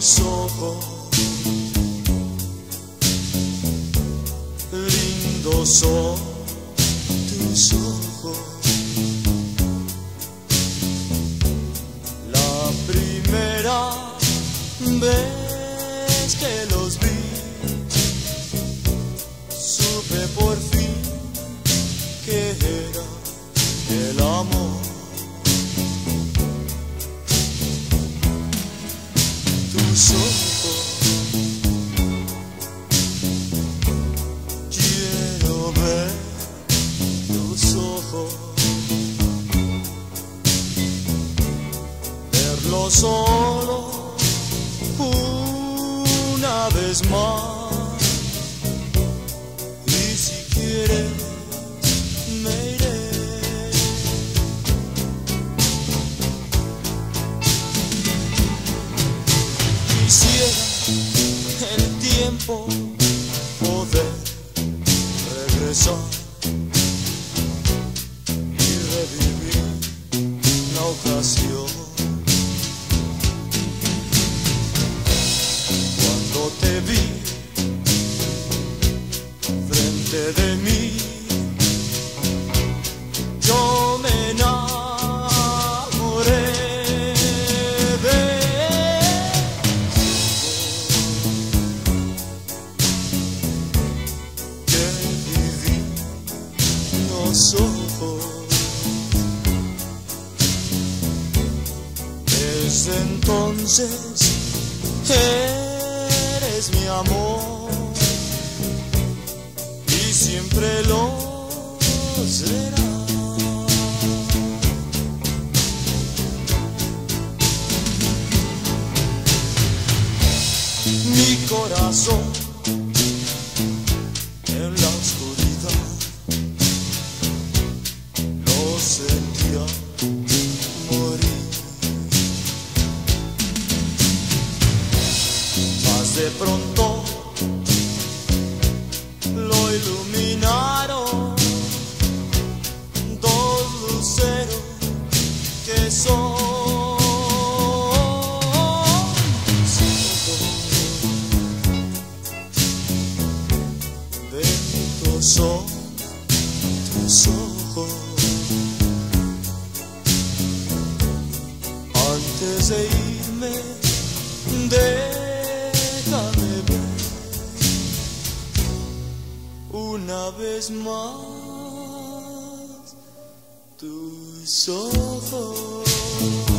tus ojos, lindos son tus ojos. La primera vez Tus quiero ver tus ojos, verlo solo una vez más. Tiempo poder regresar y revivir la ocasión. Cuando te vi frente de mí, los. Desde entonces eres mi amor y siempre lo será. Mi corazón de pronto lo iluminaron dos luceros que son son tus ojos antes de irme déjame una vez más tus ojos